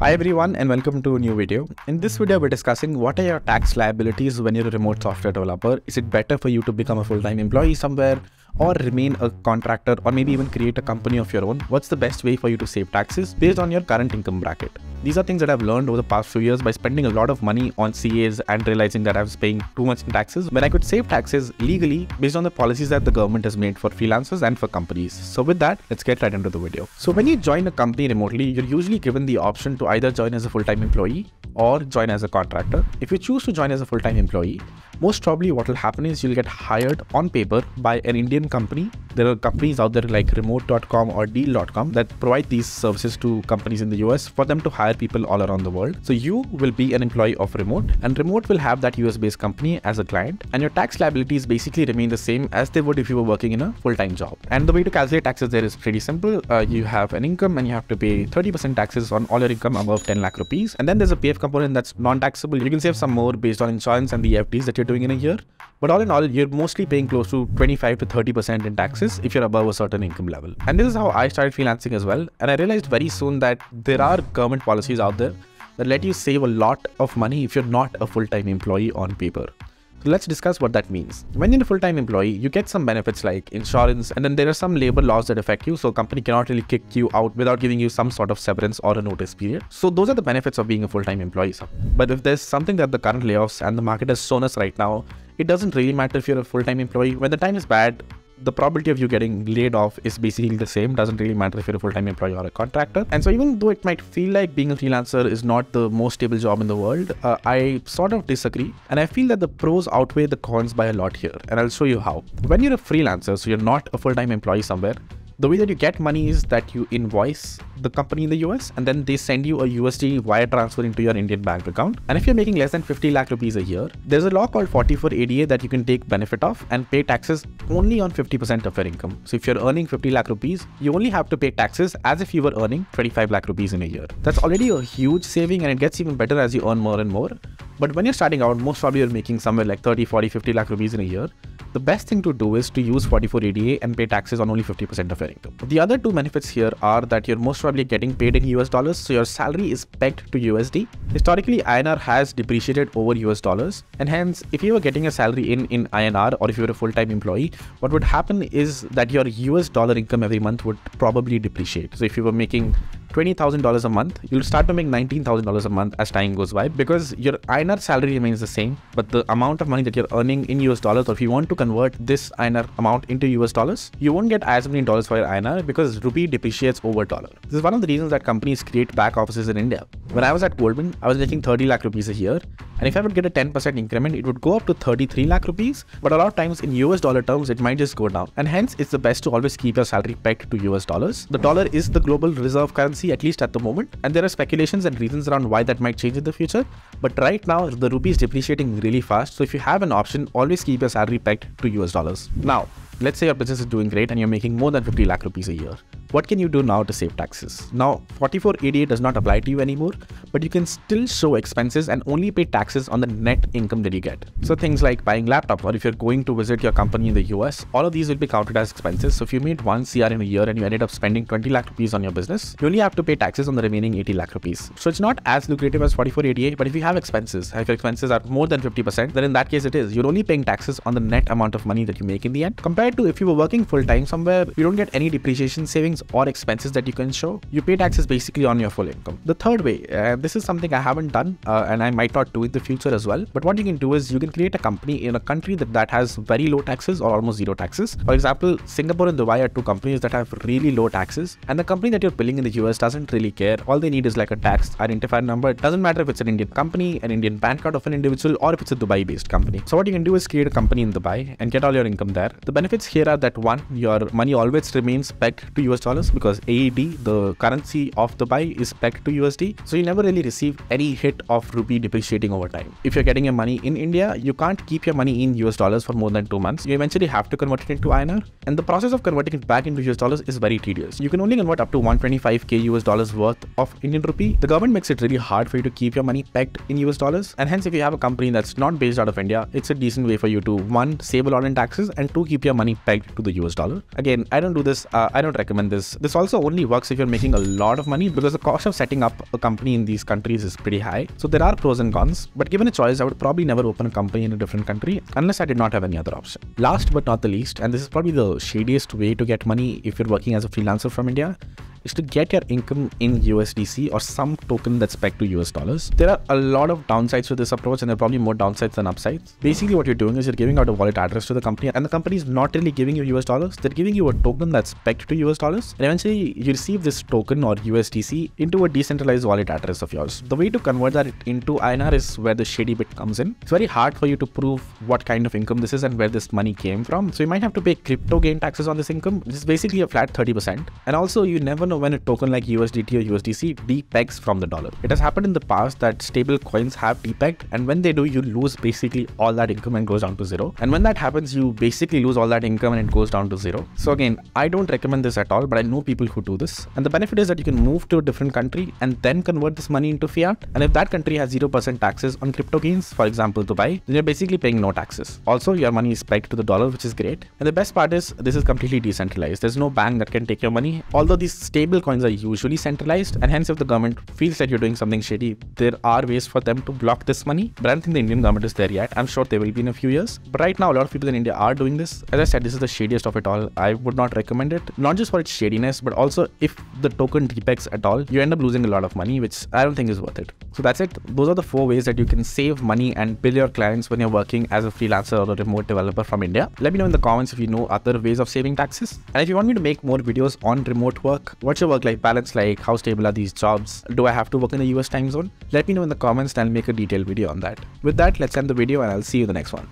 Hi everyone and welcome to a new video. In this video we're discussing what are your tax liabilities when you're a remote software developer. Is it better for you to become a full-time employee somewhere or remain a contractor or maybe even create a company of your own? What's the best way for you to save taxes based on your current income bracket? These are things that I've learned over the past few years by spending a lot of money on CAs and realizing that I was paying too much in taxes when I could save taxes legally based on the policies that the government has made for freelancers and for companies. So with that, let's get right into the video. So when you join a company remotely, you're usually given the option to either join as a full-time employee or join as a contractor. If you choose to join as a full-time employee, most probably what will happen is you'll get hired on paper by an Indian company. There are companies out there like remote.com or deel.com that provide these services to companies in the US for them to hire people all around the world. So you will be an employee of Remote and Remote will have that US based company as a client and your tax liabilities basically remain the same as they would if you were working in a full-time job. And the way to calculate taxes there is pretty simple. Uh, you have an income and you have to pay 30% taxes on all your income above 10 lakh rupees. And then there's a PF component that's non-taxable. You can save some more based on insurance and the EFTs that you're doing in a year. But all in all, you're mostly paying close to 25 to 30% in taxes if you're above a certain income level. And this is how I started freelancing as well. And I realized very soon that there are government policies out there that let you save a lot of money if you're not a full-time employee on paper. So let's discuss what that means. When you're a full-time employee, you get some benefits like insurance and then there are some labor laws that affect you. So company cannot really kick you out without giving you some sort of severance or a notice period. So those are the benefits of being a full-time employee. But if there's something that the current layoffs and the market has shown us right now, it doesn't really matter if you're a full-time employee. When the time is bad, the probability of you getting laid off is basically the same. Doesn't really matter if you're a full-time employee or a contractor. And so even though it might feel like being a freelancer is not the most stable job in the world, uh, I sort of disagree. And I feel that the pros outweigh the cons by a lot here. And I'll show you how. When you're a freelancer, so you're not a full-time employee somewhere, the way that you get money is that you invoice the company in the US and then they send you a USD wire transfer into your Indian bank account. And if you're making less than 50 lakh rupees a year, there's a law called 44ADA that you can take benefit of and pay taxes only on 50% of your income. So if you're earning 50 lakh rupees, you only have to pay taxes as if you were earning 25 lakh rupees in a year. That's already a huge saving and it gets even better as you earn more and more. But when you're starting out, most probably you're making somewhere like 30, 40, 50 lakh rupees in a year the best thing to do is to use 44ADA and pay taxes on only 50% of your income. The other two benefits here are that you're most probably getting paid in US dollars, so your salary is pegged to USD. Historically, INR has depreciated over US dollars, and hence, if you were getting a salary in, in INR or if you were a full-time employee, what would happen is that your US dollar income every month would probably depreciate. So if you were making $20,000 a month, you'll start to make $19,000 a month as time goes by because your INR salary remains the same, but the amount of money that you're earning in US dollars, or if you want to convert this INR amount into US dollars, you won't get as many dollars for your INR because rupee depreciates over dollar. This is one of the reasons that companies create back offices in India. When I was at Goldman, I was making 30 lakh rupees a year. And if I would get a 10% increment, it would go up to 33 lakh rupees. But a lot of times in US dollar terms, it might just go down. And hence, it's the best to always keep your salary pegged to US dollars. The dollar is the global reserve currency, at least at the moment. And there are speculations and reasons around why that might change in the future. But right now, the rupee is depreciating really fast. So if you have an option, always keep your salary pegged to US dollars. Now, let's say your business is doing great and you're making more than 50 lakh rupees a year. What can you do now to save taxes? Now, 44ADA does not apply to you anymore, but you can still show expenses and only pay taxes on the net income that you get. So things like buying laptop or if you're going to visit your company in the US, all of these will be counted as expenses. So if you made one CR in a year and you ended up spending 20 lakh rupees on your business, you only have to pay taxes on the remaining 80 lakh rupees. So it's not as lucrative as 44ADA, but if you have expenses, if your expenses are more than 50%, then in that case it is. You're only paying taxes on the net amount of money that you make in the end. Compared to if you were working full time somewhere, you don't get any depreciation savings or expenses that you can show. You pay taxes basically on your full income. The third way, uh, this is something I haven't done uh, and I might not do in the future as well. But what you can do is you can create a company in a country that, that has very low taxes or almost zero taxes. For example, Singapore and Dubai are two companies that have really low taxes. And the company that you're billing in the US doesn't really care. All they need is like a tax identifier number. It doesn't matter if it's an Indian company, an Indian bank card of an individual, or if it's a Dubai based company. So what you can do is create a company in Dubai and get all your income there. The benefits here are that one, your money always remains pegged to US dollars because AED, the currency of Dubai, is pegged to USD. So you never really receive any hit of rupee depreciating over time. If you're getting your money in India, you can't keep your money in US dollars for more than two months. You eventually have to convert it into INR. And the process of converting it back into US dollars is very tedious. You can only convert up to 125k US dollars worth of Indian rupee. The government makes it really hard for you to keep your money pegged in US dollars. And hence, if you have a company that's not based out of India, it's a decent way for you to one, save a lot in taxes and two, keep your money pegged to the US dollar. Again, I don't do this. Uh, I don't recommend this This also only works if you're making a lot of money because the cost of setting up a company in these countries is pretty high. So there are pros and cons, but given a choice, I would probably never open a company in a different country unless I did not have any other option. Last but not the least, and this is probably the shadiest way to get money if you're working as a freelancer from India, is to get your income in USDC or some token that's pegged to US dollars. There are a lot of downsides to this approach and there are probably more downsides than upsides. Basically what you're doing is you're giving out a wallet address to the company and the company is not really giving you US dollars. They're giving you a token that's pegged to US dollars and eventually you receive this token or USDC into a decentralized wallet address of yours. The way to convert that into INR is where the shady bit comes in. It's very hard for you to prove what kind of income this is and where this money came from. So you might have to pay crypto gain taxes on this income, which is basically a flat 30%. And also you never know when a token like USDT or USDC depegs from the dollar. It has happened in the past that stable coins have depegged and when they do, you lose basically all that income and goes down to zero. And when that happens, you basically lose all that income and it goes down to zero. So again, I don't recommend this at all, but I know people who do this. And the benefit is that you can move to a different country and then convert this money into fiat. And if that country has 0% taxes on crypto gains, for example, Dubai, then you're basically paying no taxes. Also, your money is pegged to the dollar, which is great. And the best part is this is completely decentralized. There's no bank that can take your money. Although these stable coins are usually centralized and hence if the government feels that you're doing something shady, there are ways for them to block this money. But I don't think the Indian government is there yet. I'm sure they will be in a few years. But right now, a lot of people in India are doing this. As I said, this is the shadiest of it all. I would not recommend it, not just for its shadiness, but also if the token depegs at all, you end up losing a lot of money, which I don't think is worth it. So that's it. Those are the four ways that you can save money and bill your clients when you're working as a freelancer or a remote developer from India. Let me know in the comments if you know other ways of saving taxes. And if you want me to make more videos on remote work, what's your work-life balance like? How stable are these jobs? Do I have to work in the US time zone? Let me know in the comments and I'll make a detailed video on that. With that, let's end the video and I'll see you in the next one.